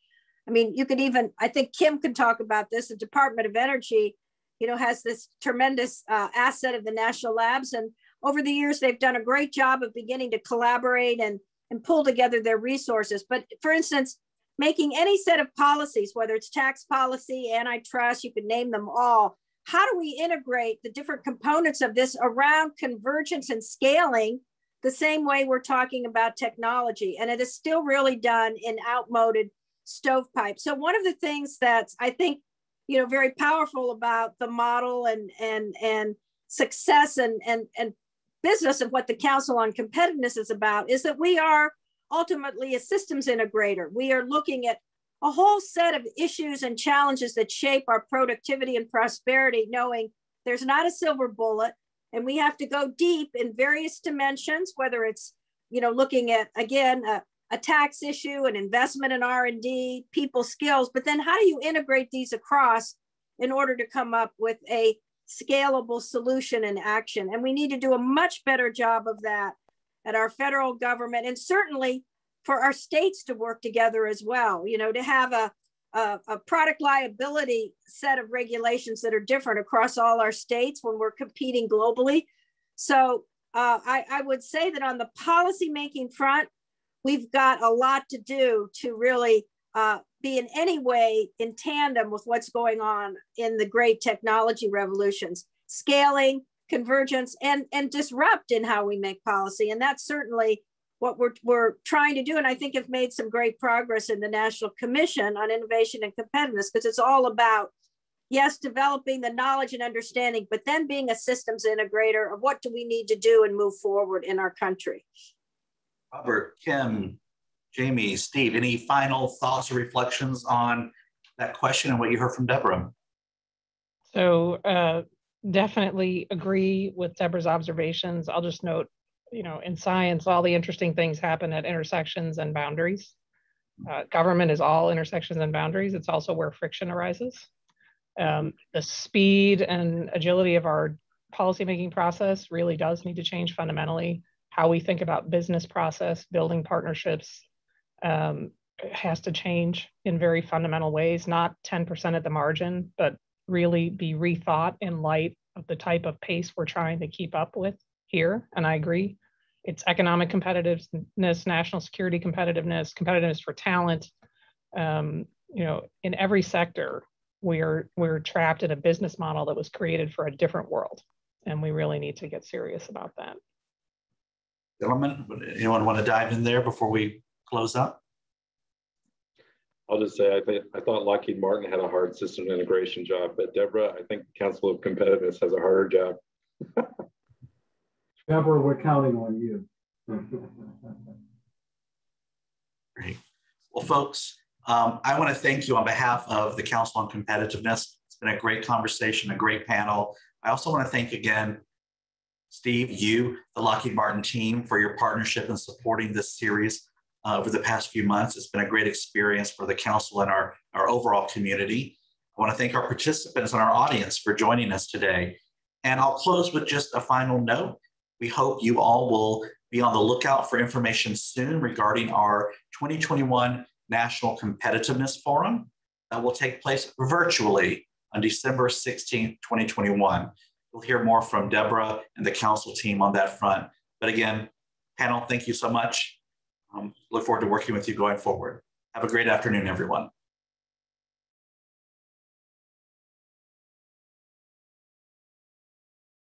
I mean, you could even, I think Kim could talk about this, the Department of Energy you know, has this tremendous uh, asset of the national labs. And over the years, they've done a great job of beginning to collaborate and, and pull together their resources. But for instance, making any set of policies, whether it's tax policy, antitrust, you could name them all. How do we integrate the different components of this around convergence and scaling the same way we're talking about technology? And it is still really done in outmoded stovepipes. So one of the things that's I think you know very powerful about the model and and and success and and and business of what the council on competitiveness is about is that we are ultimately a systems integrator we are looking at a whole set of issues and challenges that shape our productivity and prosperity knowing there's not a silver bullet and we have to go deep in various dimensions whether it's you know looking at again uh, a tax issue, an investment in R&D, people skills, but then how do you integrate these across in order to come up with a scalable solution and action? And we need to do a much better job of that at our federal government and certainly for our states to work together as well, you know, to have a, a, a product liability set of regulations that are different across all our states when we're competing globally. So uh, I, I would say that on the policy making front, we've got a lot to do to really uh, be in any way in tandem with what's going on in the great technology revolutions, scaling, convergence, and, and disrupt in how we make policy. And that's certainly what we're, we're trying to do. And I think have made some great progress in the National Commission on Innovation and Competitiveness because it's all about, yes, developing the knowledge and understanding, but then being a systems integrator of what do we need to do and move forward in our country. Robert, Kim, Jahmy, Steve, any final thoughts or reflections on that question and what you heard from Deborah? So uh, definitely agree with Deborah's observations. I'll just note, you know, in science, all the interesting things happen at intersections and boundaries. Uh, government is all intersections and boundaries. It's also where friction arises. Um, the speed and agility of our policymaking process really does need to change fundamentally. How we think about business process, building partnerships, um, has to change in very fundamental ways, not 10% at the margin, but really be rethought in light of the type of pace we're trying to keep up with here. And I agree. It's economic competitiveness, national security competitiveness, competitiveness for talent. Um, you know, in every sector, we're we're trapped in a business model that was created for a different world, and we really need to get serious about that. Gentlemen, anyone want to dive in there before we close up? I'll just say I think I thought Lockheed Martin had a hard system integration job, but Deborah, I think Council of Competitiveness has a harder job. Deborah, we're counting on you. Great. Well, folks, um, I want to thank you on behalf of the Council on Competitiveness. It's been a great conversation, a great panel. I also want to thank again, Steve, you, the Lockheed Martin team, for your partnership in supporting this series uh, over the past few months. It's been a great experience for the council and our, our overall community. I want to thank our participants and our audience for joining us today. And I'll close with just a final note. We hope you all will be on the lookout for information soon regarding our 2021 National Competitiveness Forum that will take place virtually on December 16th, 2021. We'll hear more from Deborah and the council team on that front. But again, panel, thank you so much. Um, look forward to working with you going forward. Have a great afternoon, everyone.